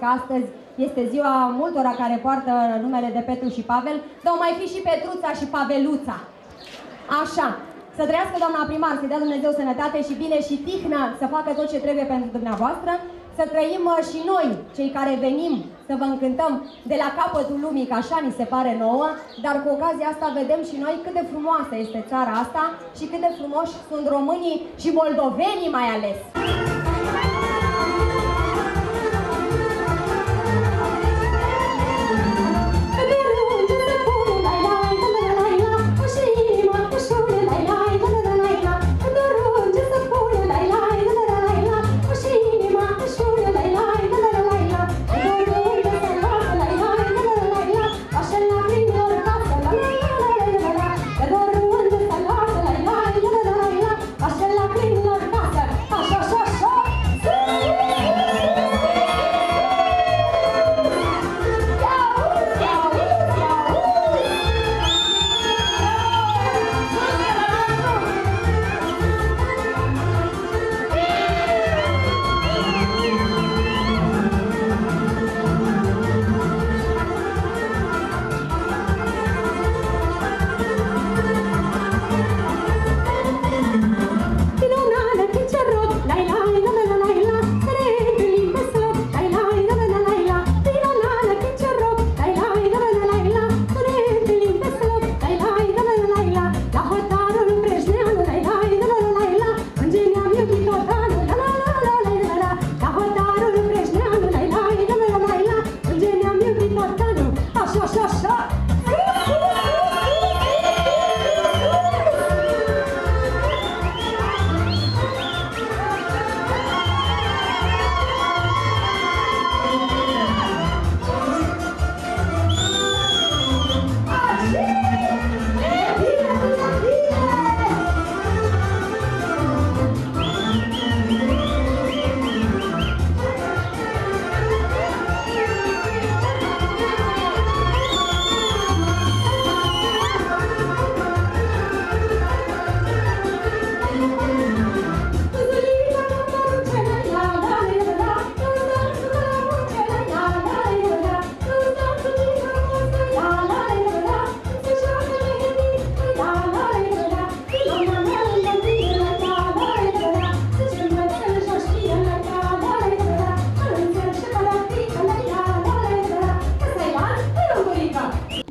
că astăzi este ziua multora care poartă numele de Petru și Pavel, dar o mai fi și Petruța și Paveluța. Așa. Să trăiască doamna primar, să dea Dumnezeu sănătate și bine și tihnă să facă tot ce trebuie pentru dumneavoastră, să trăim uh, și noi, cei care venim să vă încântăm de la capătul lumii, că așa ni se pare nouă, dar cu ocazia asta vedem și noi cât de frumoasă este țara asta și cât de frumoși sunt românii și moldovenii mai ales.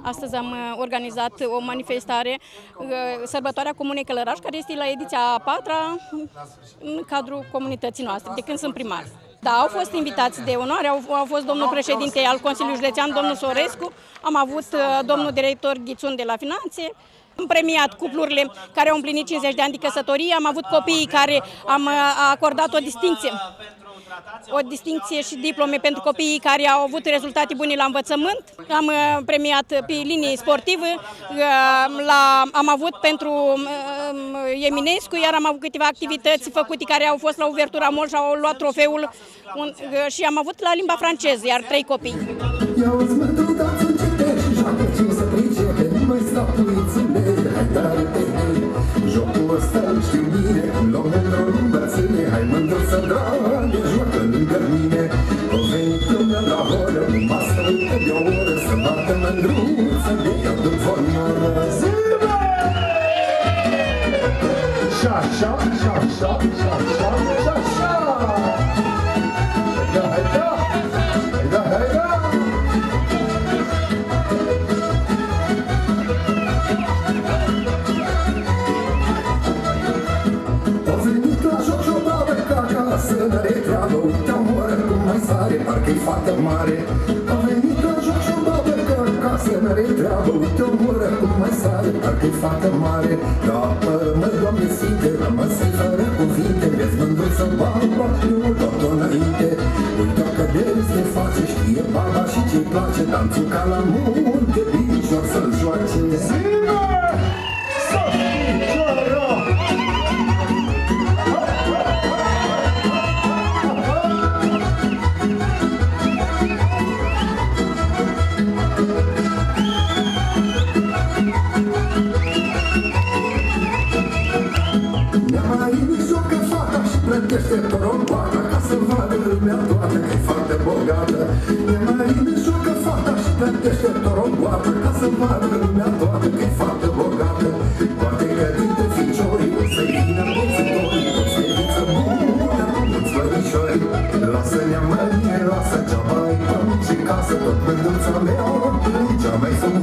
Astăzi am uh, organizat o manifestare, uh, sărbătoarea Comunei Călăraș, care este la ediția a patra în cadrul comunității noastre, de când sunt primar. Da, au fost invitați de onoare, au, au fost domnul președinte al Consiliului Județean, domnul Sorescu, am avut uh, domnul director Ghițun de la Finanțe, am premiat cuplurile care au împlinit 50 de ani de căsătorie, am avut copiii care am acordat o distinție o distinție și diplome pentru copiii care au avut rezultate bune la învățământ. Am uh, premiat pe linii sportive, uh, la, am avut pentru uh, Eminescu, iar am avut câteva activități făcute care au fost la Uvertura Mol și au luat trofeul un, și am avut la limba franceză, iar trei copii. Jocul ăsta știu bine, luăm în hai mândru să dragă, joacă lângă mine. O venit lumea la oră, numai să uite de o oră Să bată mândruță de ea după noră Zilbe! Și așa, și așa, și așa, parcă-i fată mare. A venit la joc și-o babă că acasă n-are treabă. Uite o mură cum mai sare, parcă-i fată mare. Da, mă, doamne sfinte, rămăsei fără cuvinte Vezi mândruță baba, nu o luat-o înainte. Uite că de se face, știe baba și ce-i place Danțul ca la munte, picior să-l joace. Zile! foarte bogată. E mărine, joacă fata și plătește-o rogoată Ca să vadă lumea toată că e foarte bogată. Poate că din dintre ficiorii o să vină boțătorii O să bună, mulți mărișori Lasă-ne-a mărine, lasă cea mai prunci și casă Tot mânduța mea o plângea, mai sunt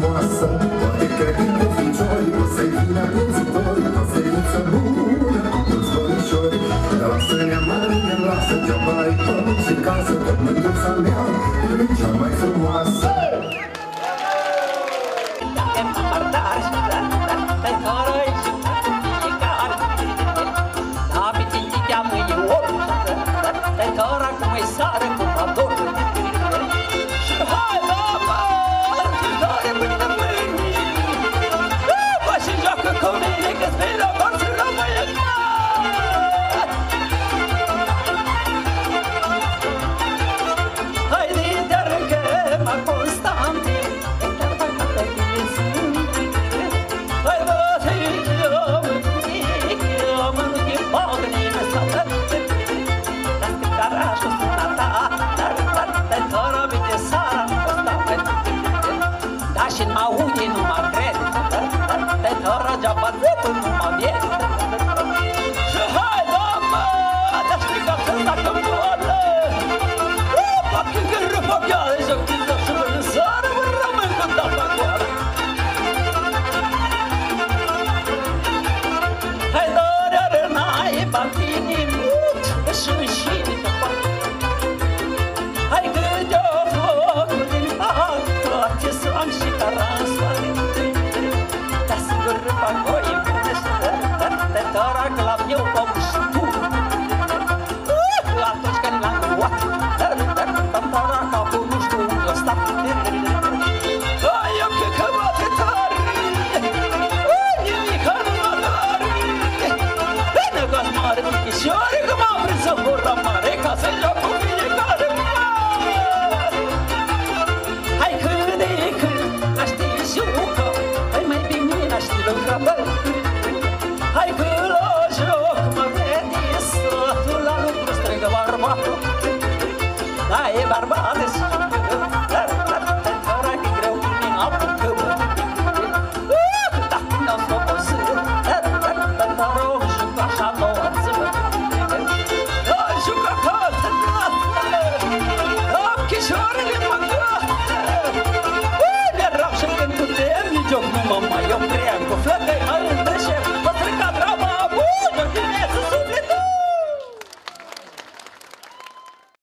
să-l iau cea mai frumoasă. barbares.